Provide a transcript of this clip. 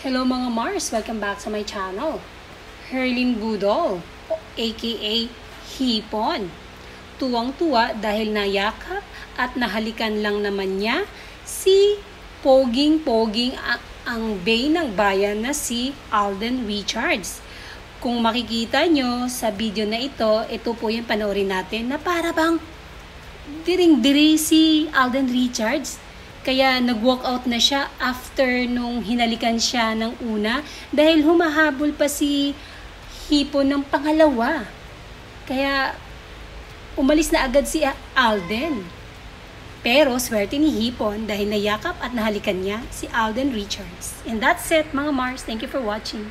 Hello mga Mars! Welcome back sa my channel. Herlin Budol, aka Hipon. Tuwang-tuwa dahil nayakap at nahalikan lang naman niya si poging-poging ang bay ng bayan na si Alden Richards. Kung makikita nyo sa video na ito, ito po yung panoorin natin na para bang diring-diri si Alden Richards. Kaya nag-walk out na siya after nung hinalikan siya ng una dahil humahabol pa si Hipo ng pangalawa. Kaya umalis na agad si Alden. Pero swerte ni Hipon dahil nayakap at nahalikan niya si Alden Richards. And that's it mga Mars. Thank you for watching.